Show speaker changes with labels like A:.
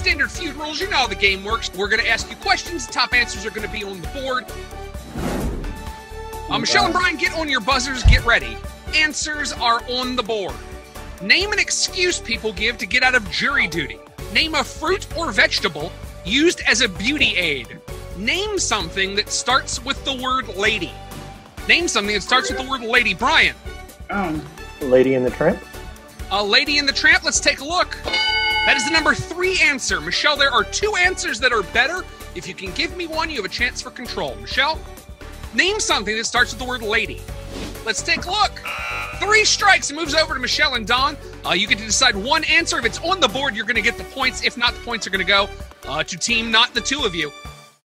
A: standard feud rules. You know how the game works. We're going to ask you questions. The top answers are going to be on the board. Uh, Michelle and Brian, get on your buzzers. Get ready. Answers are on the board. Name an excuse people give to get out of jury duty. Name a fruit or vegetable used as a beauty aid. Name something that starts with the word lady. Name something that starts with the word lady. Brian.
B: Um,
C: Lady in the Tramp.
A: A Lady in the Tramp. Let's take a look. That is the number three answer. Michelle, there are two answers that are better. If you can give me one, you have a chance for control. Michelle, name something that starts with the word lady. Let's take a look. Three strikes. It moves over to Michelle and Don. Uh, you get to decide one answer. If it's on the board, you're going to get the points. If not, the points are going to go uh, to team, not the two of you.